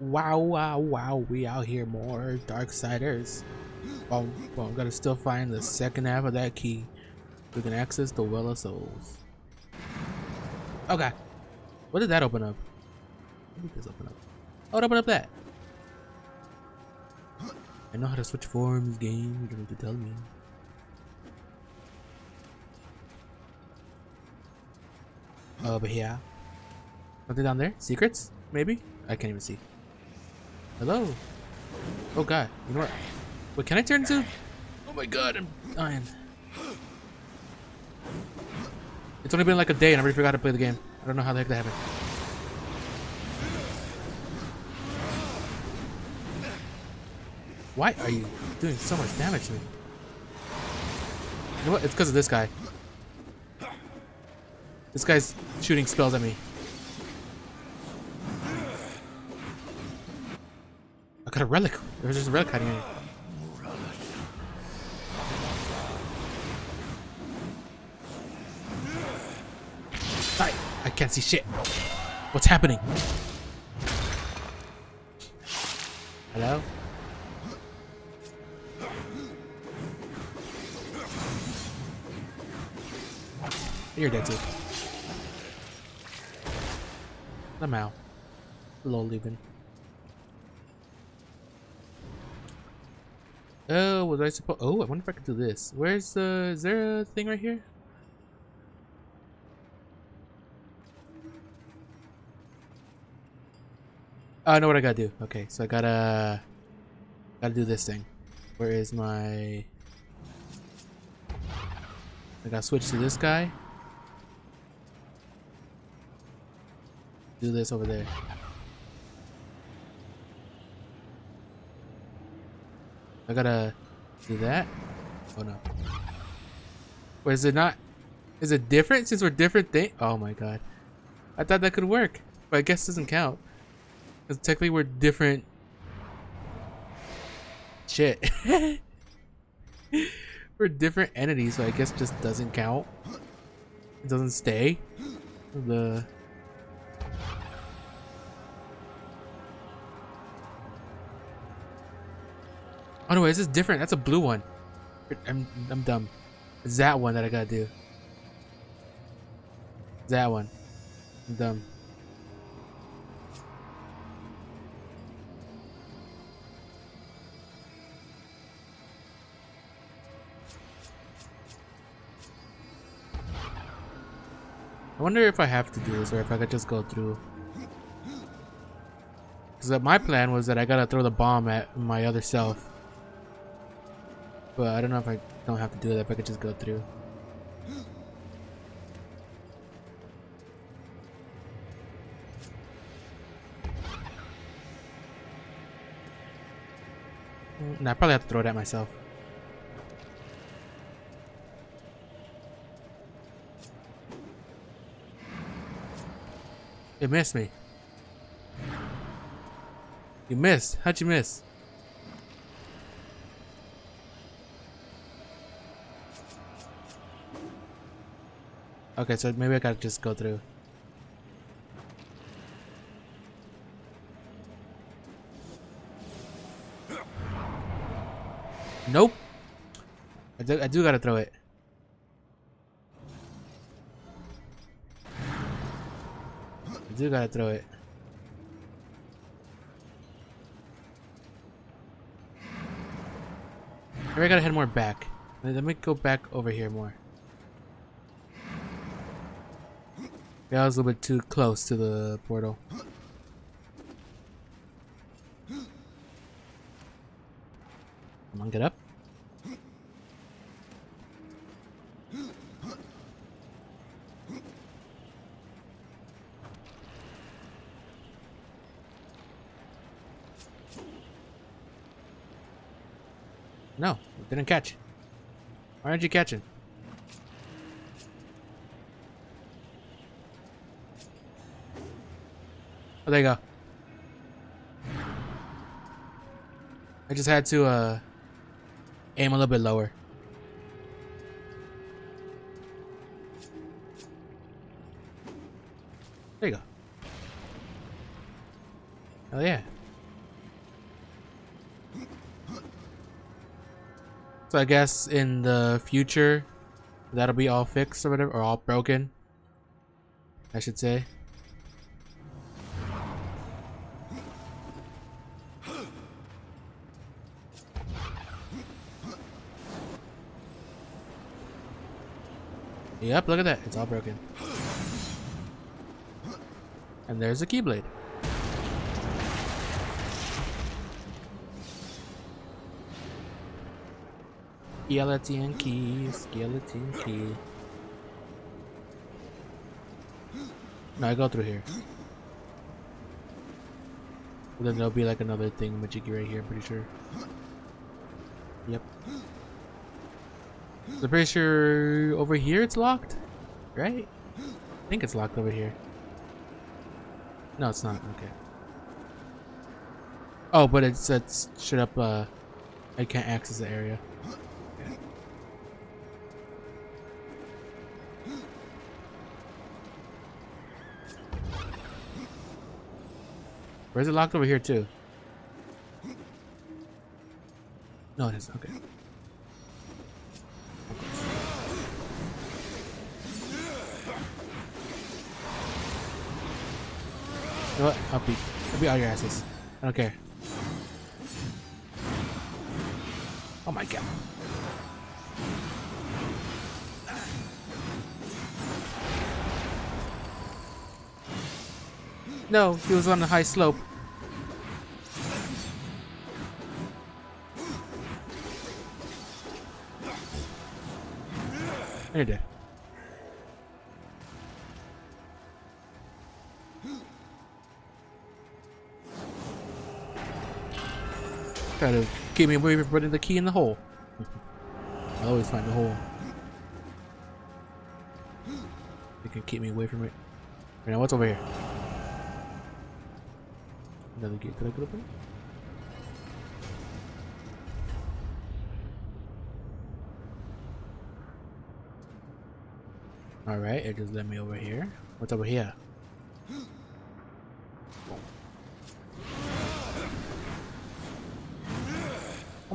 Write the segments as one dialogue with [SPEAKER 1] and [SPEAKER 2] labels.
[SPEAKER 1] Wow, wow, wow, we out here more Darksiders. Well, well, I'm gonna still find the second half of that key. We can access the Well of Souls. Okay. What did that open up? What did this open up? Oh, it opened up that. I know how to switch forms, game. You don't need to tell me. Over here. Something down there? Secrets? Maybe? I can't even see. Hello? Oh god. You know what? What can I turn to? Oh my god, I'm dying. It's only been like a day and I already forgot to play the game. I don't know how the heck that happened. Why are you doing so much damage to me? You know what? It's because of this guy. This guy's shooting spells at me. Got a relic. There's just a relic hiding in here. I, I can't see shit. What's happening? Hello? You're dead too. Somehow. Low leaving. Oh, was I supposed? Oh, I wonder if I could do this. Where's the? Is there a thing right here? Oh, I know what I gotta do. Okay, so I gotta gotta do this thing. Where is my? I gotta switch to this guy. Do this over there. I gotta do that. Oh no. Wait, is it not? Is it different since we're different thing? Oh my god. I thought that could work, but I guess doesn't count. Because technically we're different. Shit. we're different entities, so I guess just doesn't count. It doesn't stay. The Oh no, wait, this is different. That's a blue one. I'm I'm dumb. It's that one that I gotta do. That one. I'm dumb. I wonder if I have to do this or if I could just go through. Because my plan was that I gotta throw the bomb at my other self. But I don't know if I don't have to do that, if I could just go through. Nah, I probably have to throw it at myself. It missed me. You missed. How'd you miss? Okay, so maybe I gotta just go through. Nope. I do, I do gotta throw it. I do gotta throw it. Maybe I gotta head more back. Let me go back over here more. Yeah, I was a little bit too close to the portal. Come on, get up. No, didn't catch. Why aren't you catching? Oh, there you go. I just had to uh, aim a little bit lower. There you go. Oh yeah. So I guess in the future, that'll be all fixed or whatever, or all broken, I should say. Yep, look at that. It's all broken. And there's a keyblade. Skeleton key, skeleton key. No, I go through here. then there'll be like another thing majiggy right here, I'm pretty sure. I'm pretty sure over here it's locked, right? I think it's locked over here. No, it's not. Okay. Oh, but it says shut up. Uh, I can't access the area. Where's it locked over here too? No, it is. Okay. Know what? I'll beat. I'll beat all your asses. I don't care. Oh my god. No, he was on a high slope. You're dead. Try to keep me away from putting the key in the hole. I always find the hole. It can keep me away from it. Right now, what's over here? Another gate. Could I get open? Alright, it just led me over here. What's over here?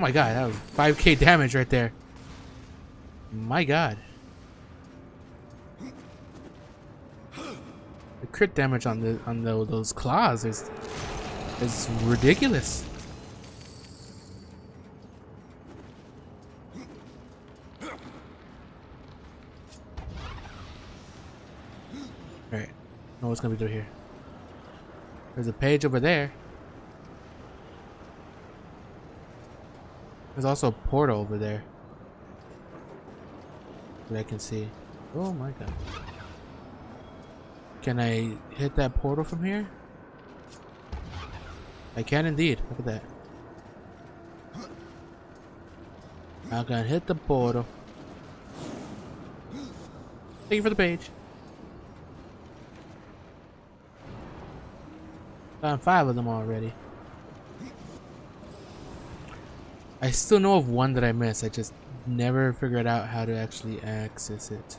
[SPEAKER 1] My god, that was 5k damage right there. My god. The crit damage on the on the, those claws is is ridiculous. Alright, know what's gonna be through here. There's a page over there. There's also a portal over there. That I can see. Oh my god. Can I hit that portal from here? I can indeed. Look at that. I can hit the portal. Thank you for the page. Found five of them already. I still know of one that I missed. I just never figured out how to actually access it.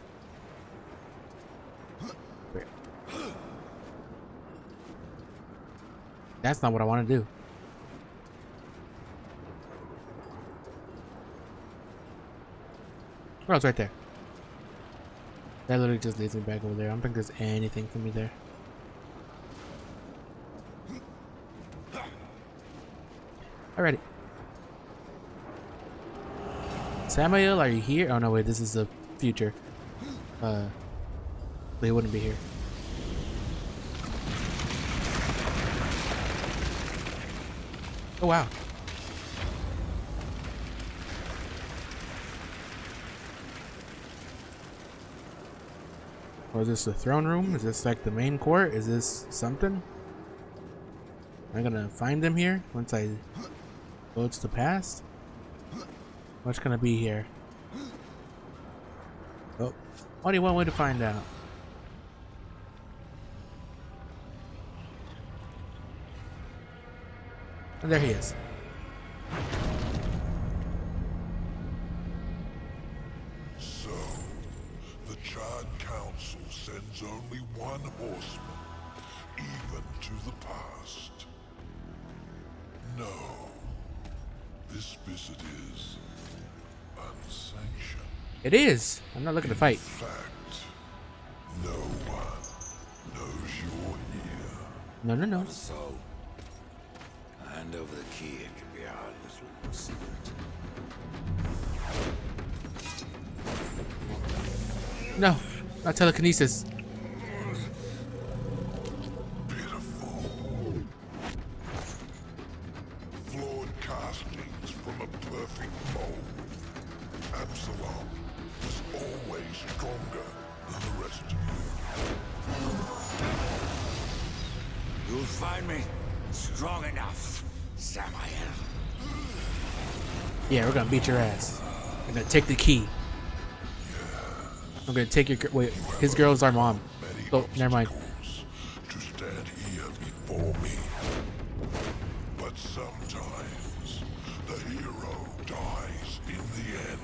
[SPEAKER 1] That's not what I want to do. Oh, it's right there. That literally just leads me back over there. I don't think there's anything for me there. Alrighty. Samael, are you here? Oh no, wait, this is the future. Uh, they wouldn't be here. Oh wow. Is this the throne room? Is this like the main court? Is this something? Am I gonna find them here once I go to the past? What's gonna be here? Oh, only one way to find out. And there he is.
[SPEAKER 2] So, the Charred Council sends only one horseman, even to the past. No. This visit is.
[SPEAKER 1] It is. I'm not looking to fight.
[SPEAKER 3] Fact, no one knows you're here.
[SPEAKER 1] No, no, no.
[SPEAKER 4] So, hand over the key. It can be our little secret.
[SPEAKER 1] No, not telekinesis. Beat your ass. We're gonna take the key. I'm gonna take your wait. His girl's our mom. Oh, never mind.
[SPEAKER 3] To stand here before me. But sometimes the hero dies in the end.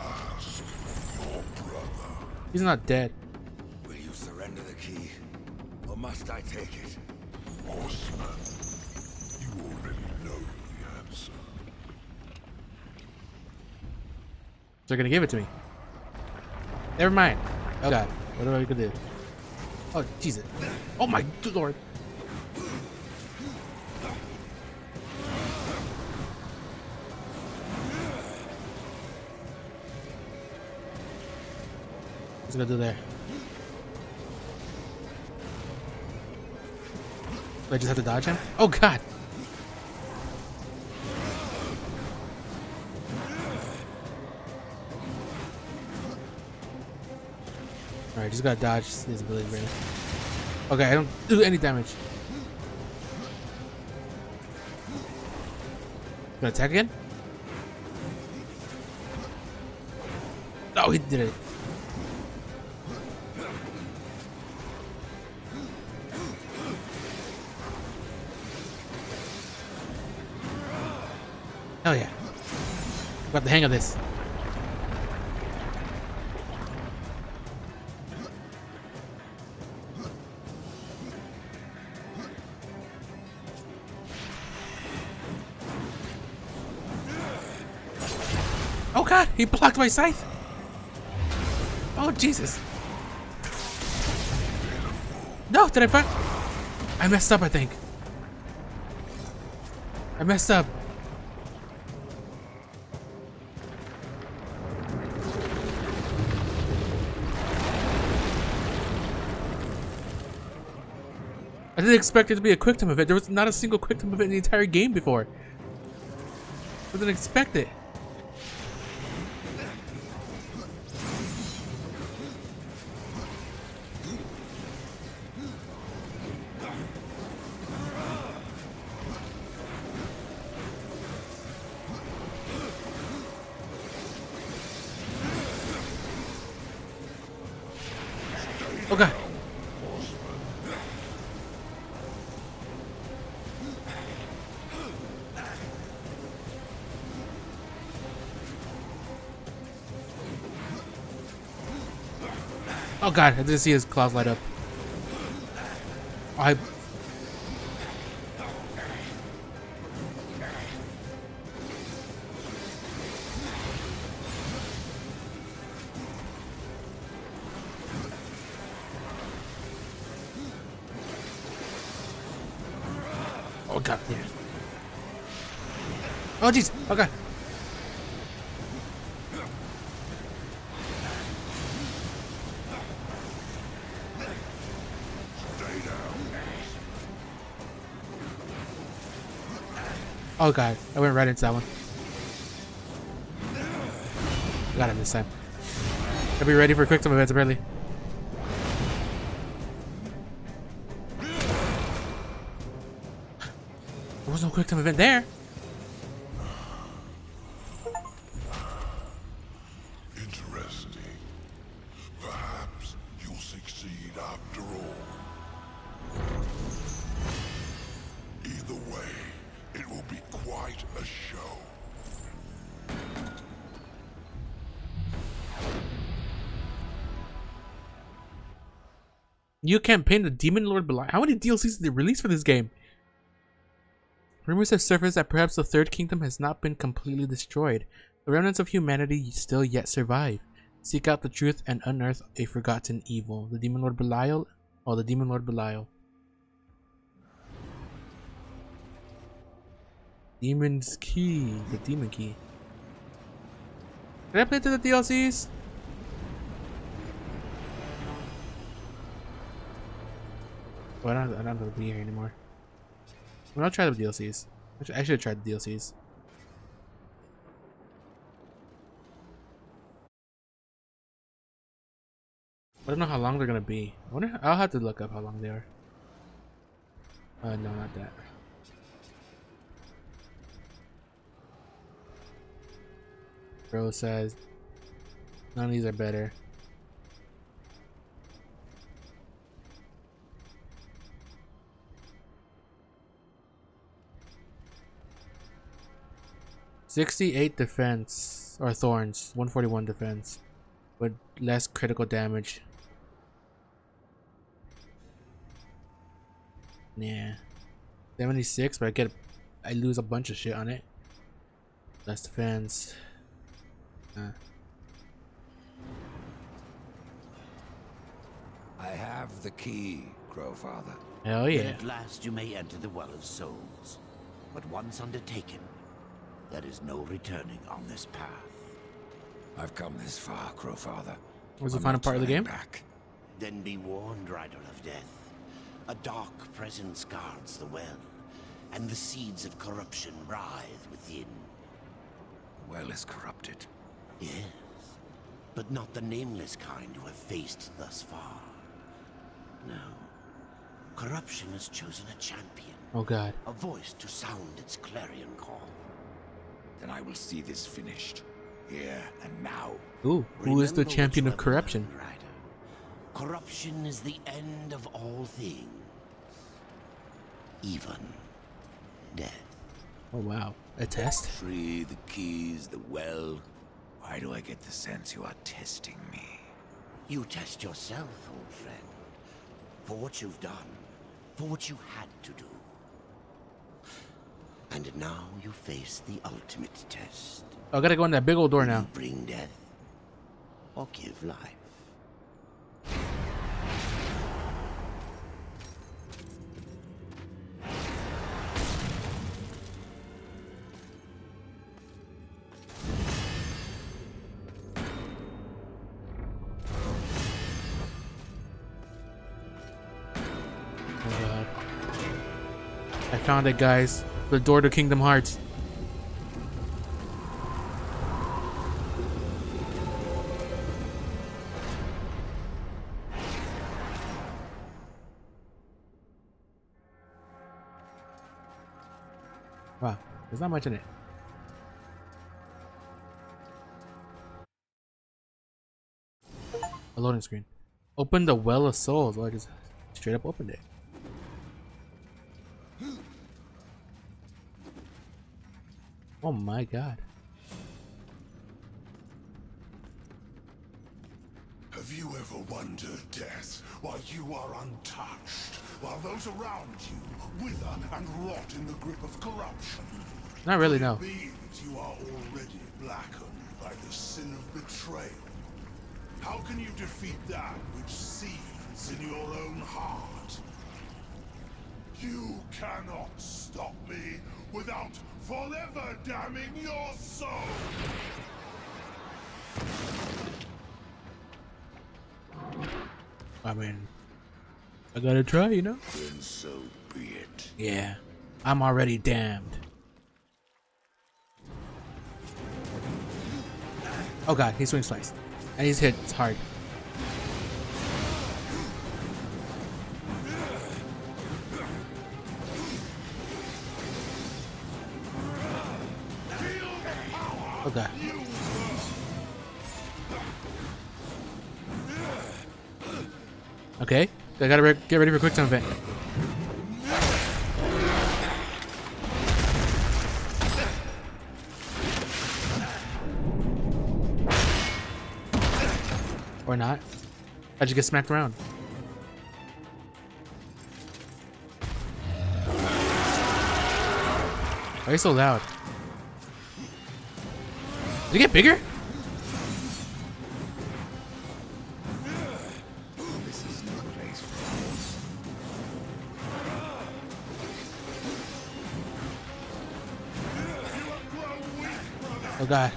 [SPEAKER 3] Ask your brother.
[SPEAKER 1] He's not dead. They're gonna give it to me. Never mind. Oh god. What are we gonna do? Oh Jesus. Oh my lord. What's gonna do there? Do I just have to dodge him? Oh god! Alright, just gotta dodge his ability now. Okay, I don't do any damage. Gonna attack again? Oh, he did it. Hell yeah. Got the hang of this. He blocked my scythe. Oh Jesus. No, did I find? I messed up, I think. I messed up. I didn't expect it to be a quick time event. There was not a single quick time event in the entire game before. I didn't expect it. God, I didn't see his claws light up. I Oh god, yeah. Oh jeez, oh god. Oh god, I went right into that one. Got him this time. Gotta be ready for quick time events apparently. There was no quick time event there. Campaign, the Demon Lord Belial. How many DLCs did they release for this game? Rumors have surfaced that perhaps the Third Kingdom has not been completely destroyed. The remnants of humanity still yet survive. Seek out the truth and unearth a forgotten evil. The Demon Lord Belial? Oh, the Demon Lord Belial. Demon's Key. The Demon Key. Can I play through the DLCs? Well, I don't, I don't have to be here anymore. Well, I'll try the DLCs. I should, I should have tried the DLCs. I don't know how long they're gonna be. I wonder. I'll have to look up how long they are. Uh, no, not that. Bro says none of these are better. Sixty-eight defense or thorns, one forty-one defense, but less critical damage. Yeah. 76, but I get I lose a bunch of shit on it. Less defense. Uh.
[SPEAKER 4] I have the key, Crowfather.
[SPEAKER 1] Hell
[SPEAKER 5] Then
[SPEAKER 1] yeah.
[SPEAKER 5] at last you may enter the Well of Souls. But once undertaken, there is no returning on this path.
[SPEAKER 4] I've come this far, Crowfather.
[SPEAKER 1] Was the
[SPEAKER 4] I'm
[SPEAKER 1] final part of the game?
[SPEAKER 4] Back.
[SPEAKER 5] Then be warned, Rider of Death. A dark presence guards the well, and the seeds of corruption writhe within.
[SPEAKER 4] The well is corrupted.
[SPEAKER 5] Yes, but not the nameless kind you have faced thus far. No. Corruption has chosen a champion,
[SPEAKER 1] Oh god.
[SPEAKER 5] a voice to sound its clarion call.
[SPEAKER 4] Then I will see this finished. Here and now.
[SPEAKER 1] Ooh, who is the champion of corruption?
[SPEAKER 5] Rider. Corruption is the end of all things. Even death.
[SPEAKER 1] Oh wow. A test?
[SPEAKER 4] Tree, the keys, the well. Why do I get the sense you are testing me?
[SPEAKER 5] You test yourself, old friend. For what you've done. For what you had to do. And now you face the ultimate test.
[SPEAKER 1] Oh, I gotta go in that big old door now.
[SPEAKER 5] you bring death or give life?
[SPEAKER 1] Oh. I found it, guys. The door to Kingdom Hearts. Wow, there's not much in it. A loading screen. Open the Well of Souls. Well, I just straight up opened it. Oh my god.
[SPEAKER 2] Have you ever wondered, Death, why you are untouched, while those around you wither and rot in the grip of corruption?
[SPEAKER 1] Not really, no.
[SPEAKER 2] Could it be that you are already blackened by the sin of betrayal? How can you defeat that which seethes in your own heart? You cannot stop me without forever damning your soul!
[SPEAKER 1] I mean, I gotta try, you know?
[SPEAKER 4] Then so be it.
[SPEAKER 1] Yeah. I'm already damned. Oh god, he swings twice. And he's hit hard. God. Okay, I gotta get ready for quick time event. Or not. How'd you get smacked around? Why are you so loud? Did it get bigger?
[SPEAKER 4] This is no place for us.
[SPEAKER 1] Oh god.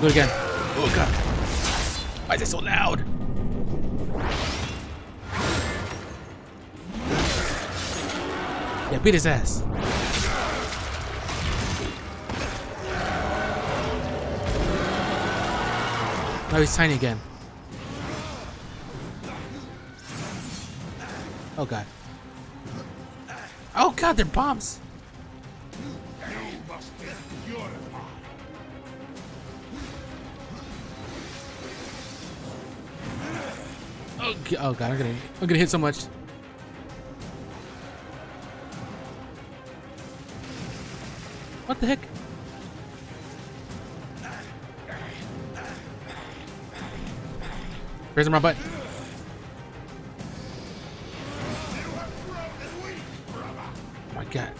[SPEAKER 1] Do it again. Oh god. Why is it so loud? Yeah, beat his ass. Now he's tiny again. Oh god. Oh god, they're bombs. Oh, oh god, I'm gonna, I'm gonna hit so much. What the heck? Where's my butt? Oh my god.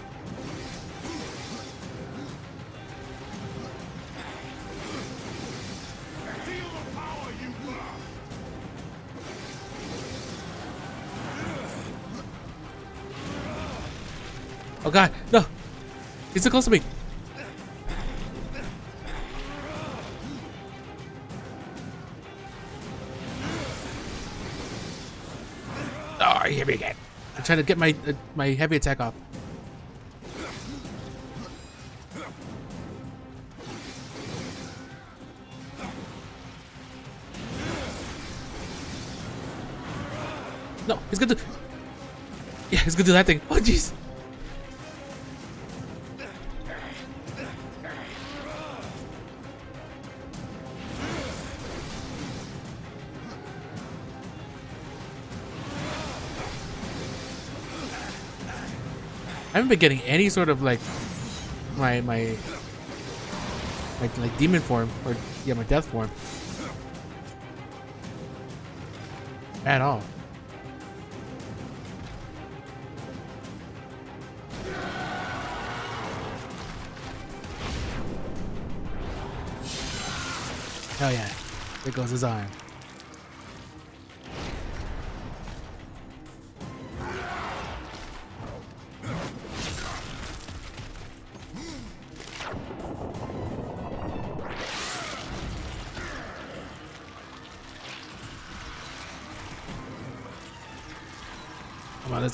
[SPEAKER 1] Oh god, no! He's so close to me. Trying to get my uh, my heavy attack off. No, he's gonna do. Yeah, he's gonna do that thing. Oh, jeez. Haven't been getting any sort of like my my like like demon form or yeah my death form at all. Hell yeah! There goes his arm.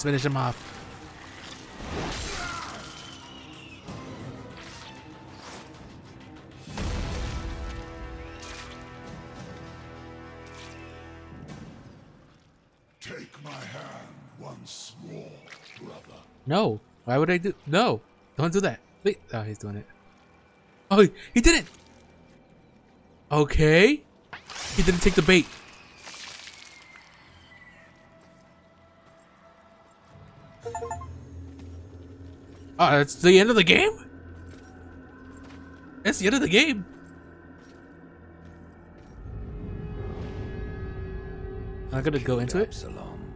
[SPEAKER 1] Let's finish him off.
[SPEAKER 2] Take my hand once more, brother.
[SPEAKER 1] No. Why would I do? No. Don't do that. Wait. Oh, he's doing it. Oh, he- he did it. Okay. He didn't take the bait. Uh, oh, that's the end of the game? It's the end of the game. I'm gonna go into it.
[SPEAKER 4] Absalom.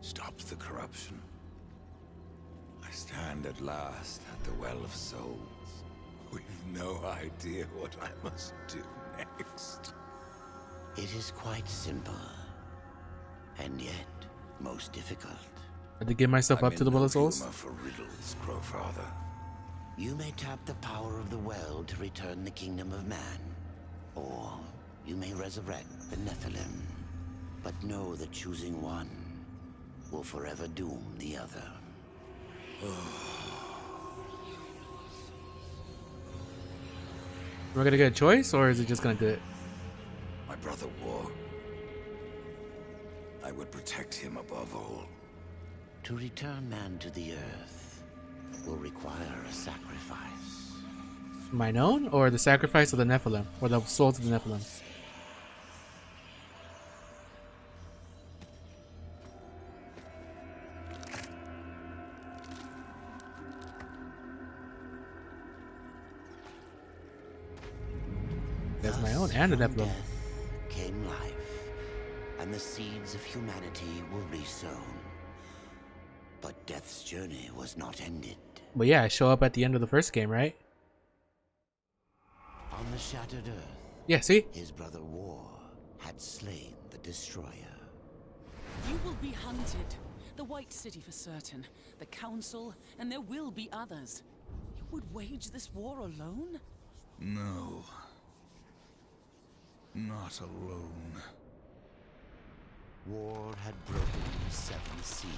[SPEAKER 4] Stop the corruption. I stand at last at the Well of Souls, with no idea what I must do next.
[SPEAKER 5] It is quite simple. And yet, most difficult.
[SPEAKER 1] I had to give myself
[SPEAKER 4] I'm
[SPEAKER 1] up to the
[SPEAKER 4] no
[SPEAKER 1] Will of Souls.
[SPEAKER 4] for riddles, Crowfather.
[SPEAKER 5] You may tap the power of the well to return the kingdom of man. Or you may resurrect the Nephilim. But know that choosing one will forever doom the other.
[SPEAKER 1] We're gonna get a choice, or is it just gonna do it?
[SPEAKER 4] My brother war. I would protect him above all.
[SPEAKER 5] To return man to the earth will require a sacrifice.
[SPEAKER 1] Mine own, or the sacrifice of the Nephilim, or the souls of the Nephilim? There's my own and the Nephilim.
[SPEAKER 5] death came life. and the seeds of humanity will be sown. But Death's journey was not ended.
[SPEAKER 1] But yeah, I show up at the end of the first game, right?
[SPEAKER 5] On the shattered earth,
[SPEAKER 1] Yeah, see?
[SPEAKER 5] his brother War had slain the destroyer.
[SPEAKER 6] You will be hunted. The White City for certain. The Council, and there will be others. You would wage this war alone?
[SPEAKER 4] No. Not alone.
[SPEAKER 5] War had broken the seventh seal,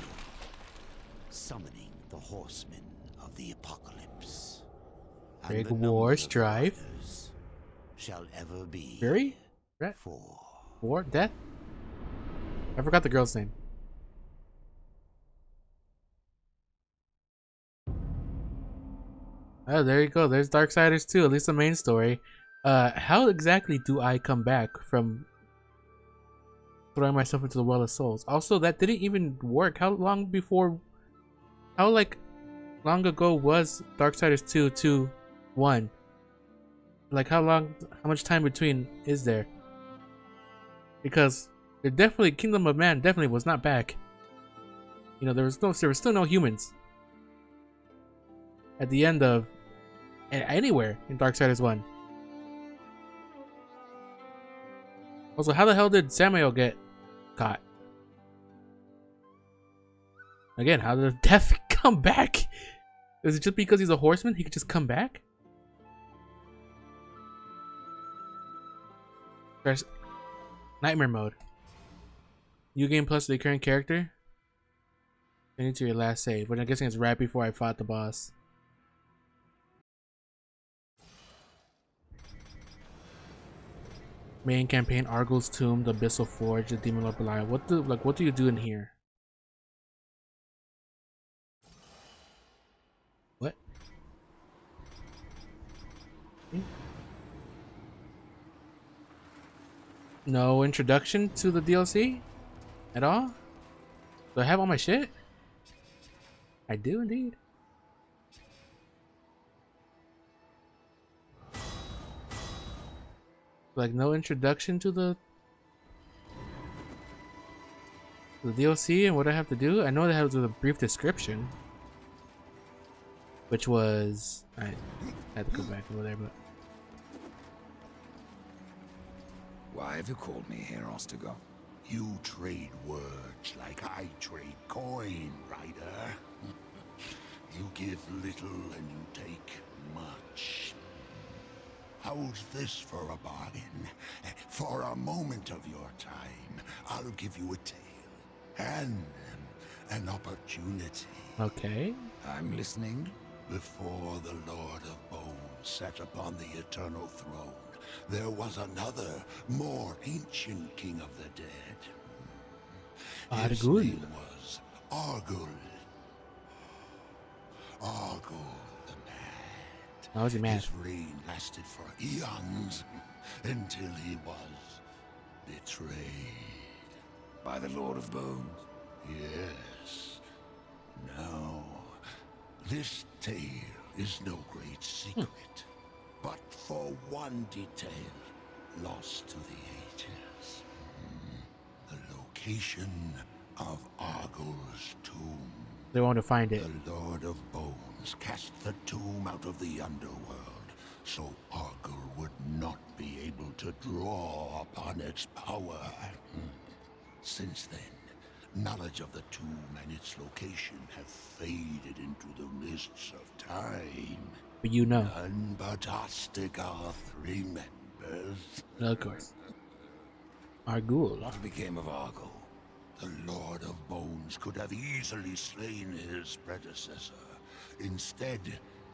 [SPEAKER 5] summoning the horsemen of the apocalypse.
[SPEAKER 1] Big
[SPEAKER 5] the
[SPEAKER 1] war
[SPEAKER 5] number
[SPEAKER 1] strife.
[SPEAKER 5] Shall ever be
[SPEAKER 1] Fury? Right?
[SPEAKER 5] four.
[SPEAKER 1] War? Death? I forgot the girl's name. Oh, there you go. There's Darksiders 2, at least the main story. Uh, how exactly do I come back from throwing myself into the Well of Souls? Also, that didn't even work. How long before... How, like, long ago was Darksiders 2 to 1? Like, how long... How much time between is there? because there definitely Kingdom of Man definitely was not back. You know, there was no there was still no humans at the end of anywhere in Darksiders One. Also, how the hell did Samael get caught? Again, how did Death come back? Is it just because he's a horseman he could just come back? There's Nightmare mode. New game plus the current character. Finish to your last save, which I'm guessing is right before I fought the boss. Main campaign: Argul's Tomb, the Abyssal Forge, the Demon Lord Belial. What do like? What do you do in here? No introduction to the DLC at all? Do I have all my shit? I do indeed. Like no introduction to the the DLC and what I have to do. I know they have a brief description, which was I had to go back over there, but
[SPEAKER 4] Why have you called me here, Ostegoth?
[SPEAKER 2] You trade words like I trade coin, Rider. You give little and you take much. How's this for a bargain? For a moment of your time, I'll give you a tale and an opportunity.
[SPEAKER 1] okay.
[SPEAKER 4] I'm listening.
[SPEAKER 2] Before the Lord of Bones sat upon the eternal throne, there was another, more ancient king of the dead. His
[SPEAKER 1] Argul.
[SPEAKER 2] name was Argul. Argul the Mad.
[SPEAKER 1] How was he mad?
[SPEAKER 2] His reign lasted for eons until he was betrayed.
[SPEAKER 4] By the Lord of Bones.
[SPEAKER 2] Yes. Now, this tale is no great hmm. secret, but for one detail lost to the ages. The location of Argul's tomb.
[SPEAKER 1] They want to find it.
[SPEAKER 2] The Lord of Bones cast the tomb out of the underworld, so Argul would not be able to draw upon its power. Since then, knowledge of the tomb and its location have faded into the mists of time.
[SPEAKER 1] But you know.
[SPEAKER 2] None but Ostegoth remembers.
[SPEAKER 1] Of course. Argul.
[SPEAKER 4] What became of Argul?
[SPEAKER 2] The Lord of Bones could have easily slain his predecessor. Instead,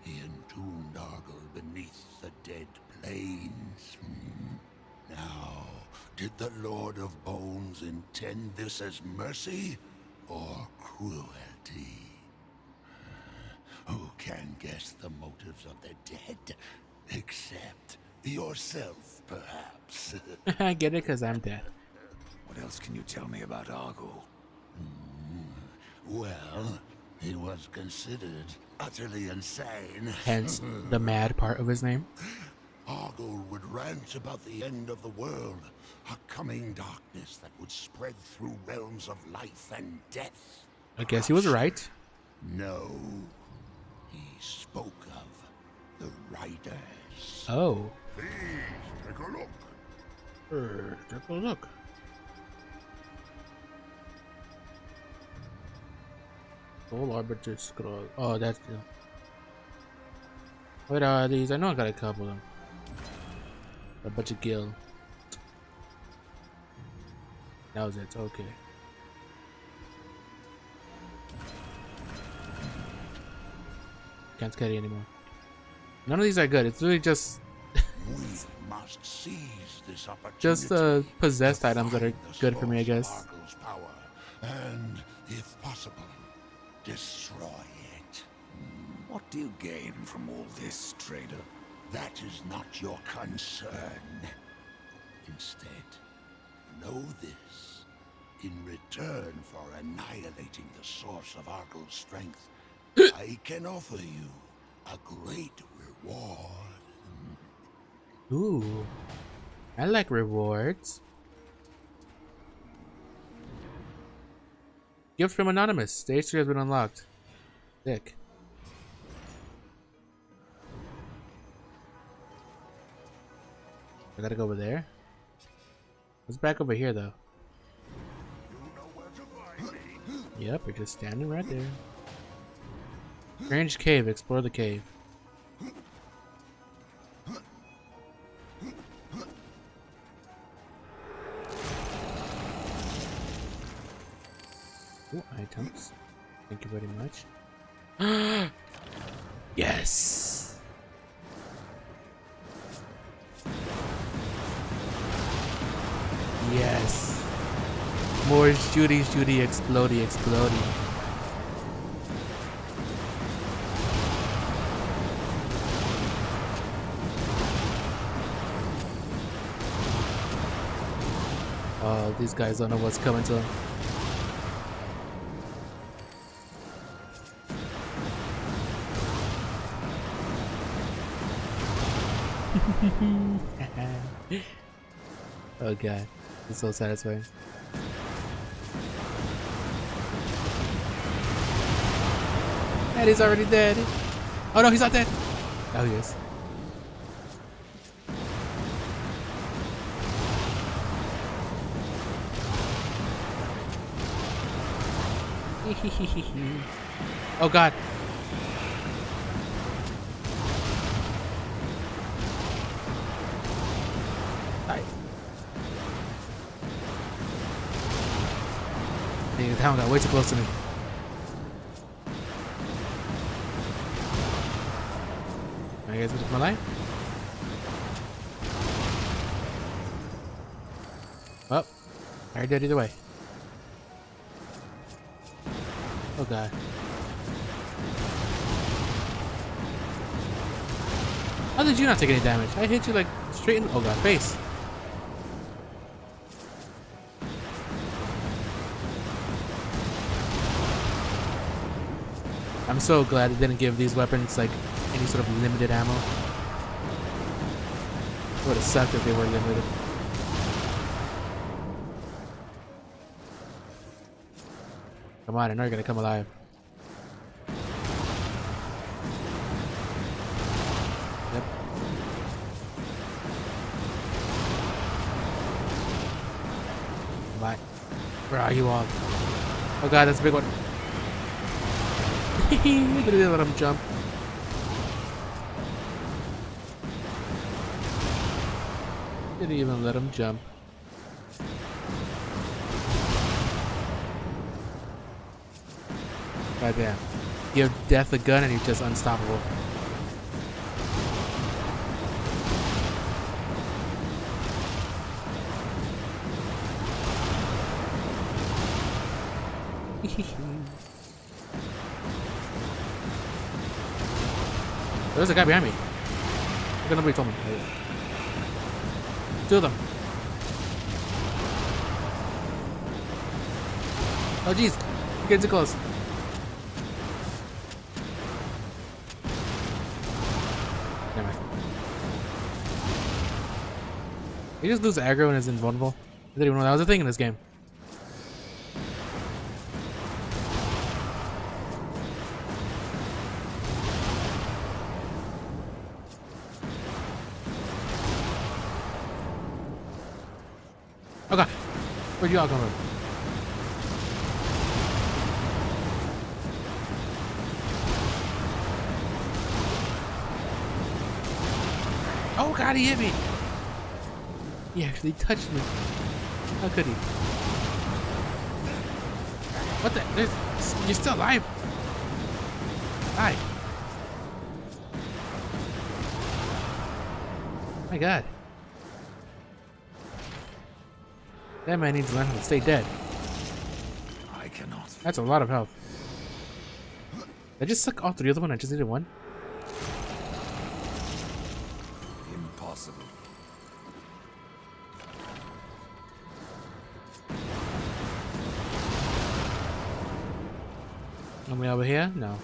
[SPEAKER 2] he entombed Argul beneath the dead plains. Now, did the Lord of Bones intend this as mercy or cruelty? Guess the motives of the dead? Except yourself, perhaps.
[SPEAKER 1] I get it because I'm dead.
[SPEAKER 4] What else can you tell me about Argul? Hmm.
[SPEAKER 2] Well, he was considered utterly insane.
[SPEAKER 1] Hence the mad part of his name.
[SPEAKER 2] Argul would rant about the end of the world, a coming darkness that would spread through realms of life and death.
[SPEAKER 1] I guess he was right.
[SPEAKER 2] No, spoke of the Riders.
[SPEAKER 1] Oh.
[SPEAKER 2] Please take a look.
[SPEAKER 1] Er, take a look. Soul Arbiter Scroll. Oh, that's the. What are these? I know I got a couple of them. A bunch of gilt. That was it. Okay. Can't carry anymore. None of these are good. It's really just
[SPEAKER 2] We must seize this opportunity.
[SPEAKER 1] just uh, possessed items that are good for me, I guess.
[SPEAKER 2] Power, and, if possible, destroy it.
[SPEAKER 4] What do you gain from all this, trader?
[SPEAKER 2] That is not your concern. Instead, know this. In return for annihilating the source of Argul's strength, I can offer you a great reward.
[SPEAKER 1] Ooh. I like rewards. Gift from Anonymous. Stage 3 has been unlocked. Sick. I gotta go over there. What's back over here, though? Yep, we're just standing right there. Strange cave. Explore the cave. Ooh, items. Thank you very much. yes. Yes. More shooty, shooty, explodey, explodey. Oh, these guys don't know what's coming to them. oh god, it's so satisfying. And he's already dead. Oh no, he's not dead. Oh, he oh god. Die. Dang, the town got way too close to me. You guys with my life? Well, I dead either way. Oh. How did you not take any damage? I hit you like straight in. Oh god, face. I'm so glad it didn't give these weapons like any sort of limited ammo. It would have sucked if they were limited. Come on, I know you're gonna come alive. Yep. Bye. Where are you all? Oh god, that's a big one. Didn't even let him jump. Didn't even let him jump. God damn. Give Death a gun and he's just unstoppable. There's a guy behind me. Look nobody told me. Two of them. Oh jeez, getting too close. He just lose aggro and is invulnerable. I didn't even know that was a thing in this game. Okay. Where'd you all come from? Oh god, he hit me! He actually touched me. How could he? What the? There's, you're still alive. Hi. My god. That man needs to learn how to stay dead.
[SPEAKER 4] I cannot.
[SPEAKER 1] That's a lot of health. Did I just suck all three of them when I just needed one? We over here? No.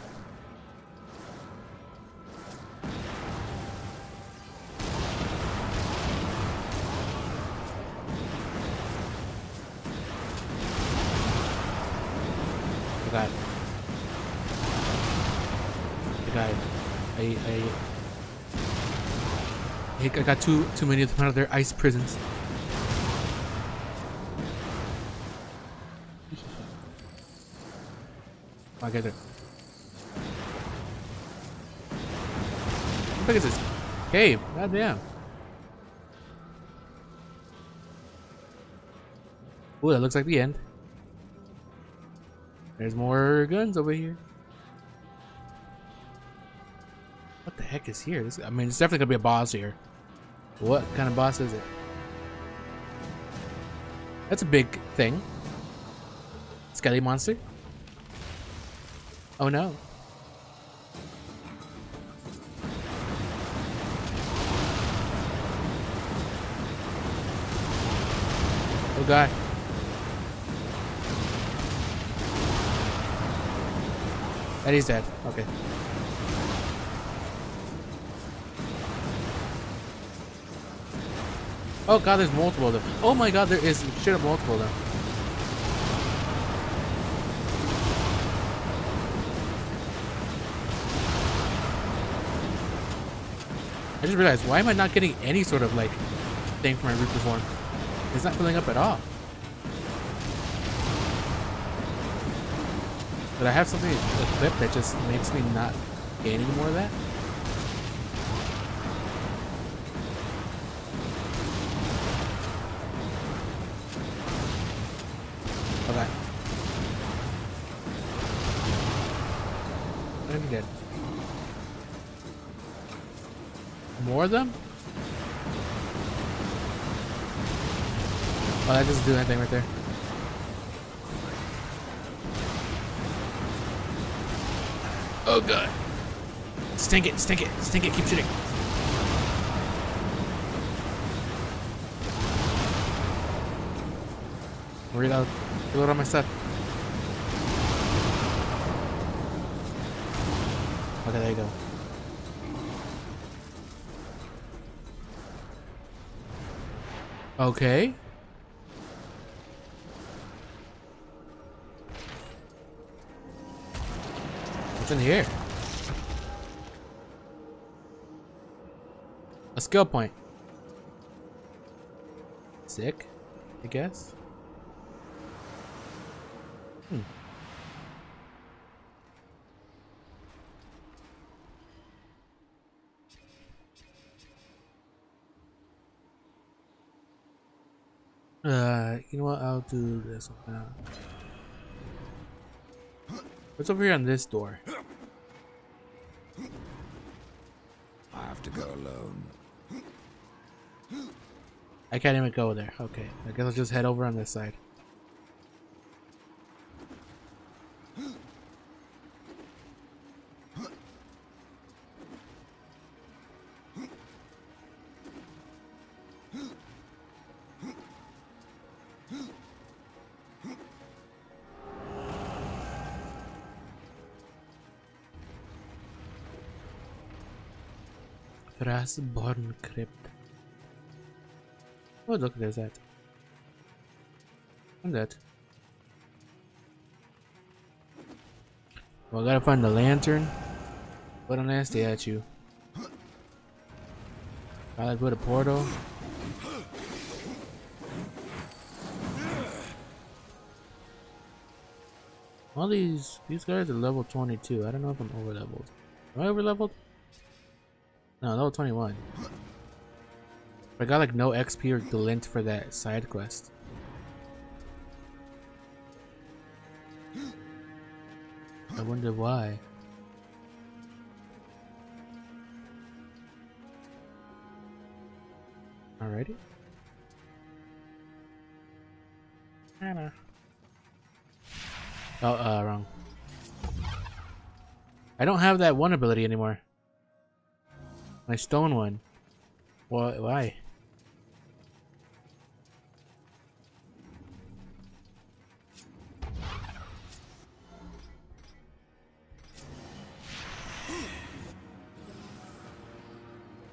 [SPEAKER 1] I. I. I I got too too many of them out of their ice prisons. Get it. Big is this cave? God damn. Ooh, that looks like the end. There's more guns over here. What the heck is here? This, I mean, it's definitely gonna be a boss here. What kind of boss is it? That's a big thing. Skelly monster. Oh no. Oh god. And he's dead. Okay. Oh god, there's multiple of them. Oh my god, there is shit up multiple of them. I just realized, why am I not getting any sort of like thing for my Reaper form? It's not filling up at all. But I have something equipped that just makes me not gain any more of that. Okay. What's in here? A skill point. Sick, I guess. Hmm. Uh, you know what? I'll do this one now. What's over here on this door?
[SPEAKER 4] I have to go alone.
[SPEAKER 1] I can't even go there. Okay, I guess I'll just head over on this side. Frostborn Crypt. Oh, look, there's that. And that. Well, I gotta find the lantern. Put a nasty at you. Gotta put a portal. All these these guys are level 22. I don't know if I'm over leveled. Am I over leveled? No, level 21. I got like no XP or glint for that side quest. I wonder why. Alrighty. Anna. Oh, uh, wrong. I don't have that one ability anymore. My stone one. Why? Why?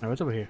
[SPEAKER 1] Alright, what's over here?